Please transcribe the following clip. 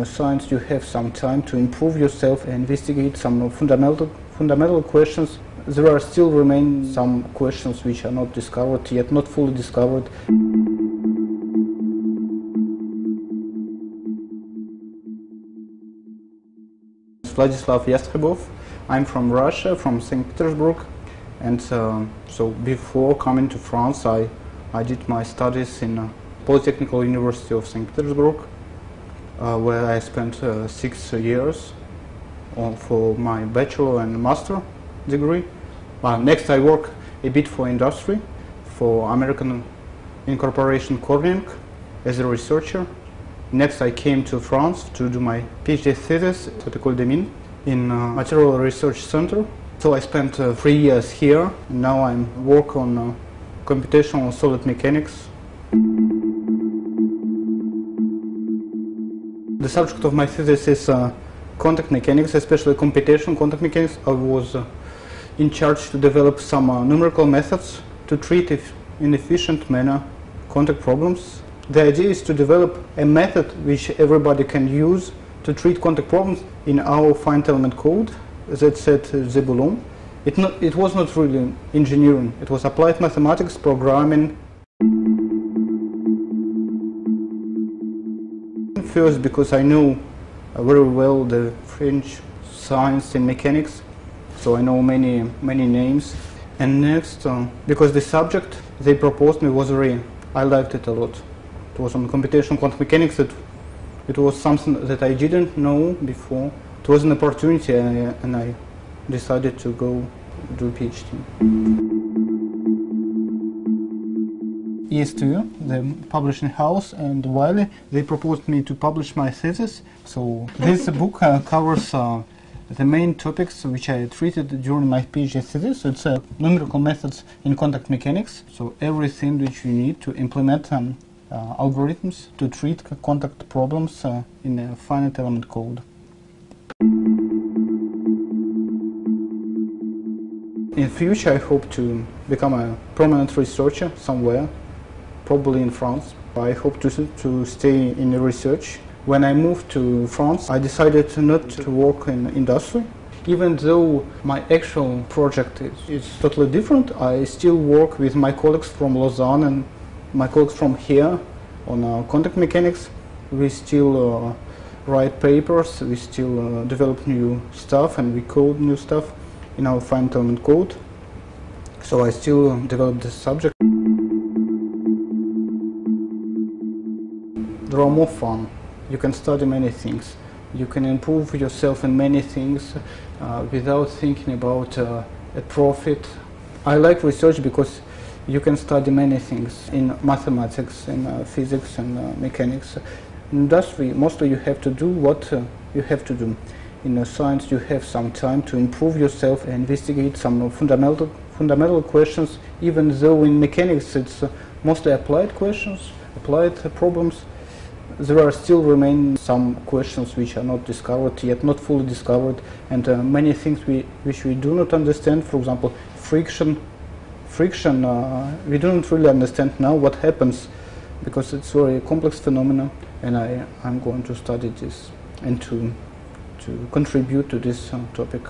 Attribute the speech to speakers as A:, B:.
A: uh, science you have some time to improve yourself and investigate some fundamental fundamental questions. There are still remain some questions which are not discovered yet, not fully discovered. Vladislav Yastrebov. I'm from Russia, from St. Petersburg, and uh, so before coming to France, I, I did my studies in uh, Polytechnical University of St. Petersburg, where I spent uh, six years for my bachelor and master degree. next, I work a bit for industry, for American Incorporation Corning as a researcher. Next, I came to France to do my PhD thesis at École des Mines in uh, Material Research Center. So I spent uh, three years here. Now I work on uh, computational solid mechanics. The subject of my thesis is uh, contact mechanics, especially computational contact mechanics. I was uh, in charge to develop some uh, numerical methods to treat in efficient manner contact problems. The idea is to develop a method which everybody can use to treat contact problems in our finite element code that said uh, Zebulon. It, it was not really engineering, it was applied mathematics, programming. First because I know uh, very well the French science and mechanics, so I know many, many names. And next, uh, because the subject they proposed me was very, I liked it a lot. It was on computational contact mechanics that it was something that I didn't know before. It was an opportunity and I, and I decided to go do a PhD. ISTE, the publishing house, and Wiley, they proposed me to publish my thesis. So this book uh, covers uh, the main topics which I treated during my PhD thesis. So it's uh, numerical methods in contact mechanics. So everything which you need to implement um, uh, algorithms to treat contact problems uh, in a finite element code. In future, I hope to become a prominent researcher somewhere, probably in France. I hope to, to stay in research. When I moved to France, I decided not to work in industry. Even though my actual project is, is totally different, I still work with my colleagues from Lausanne and my colleagues from here on uh, contact mechanics. We still uh, write papers, we still uh, develop new stuff and we code new stuff in our finite element code. So I still develop this subject. Are more fun. You can study many things. You can improve yourself in many things uh, without thinking about uh, a profit. I like research because you can study many things in mathematics, in uh, physics and uh, mechanics. In industry, mostly you have to do what uh, you have to do. In uh, science, you have some time to improve yourself and investigate some fundamental fundamental questions, even though in mechanics it's mostly applied questions, applied problems. There are still remain some questions which are not discovered yet, not fully discovered, and uh, many things we, which we do not understand. For example, friction friction, uh, we don't really understand now what happens because it's very complex phenomenon and I, I'm going to study this and to, to contribute to this uh, topic.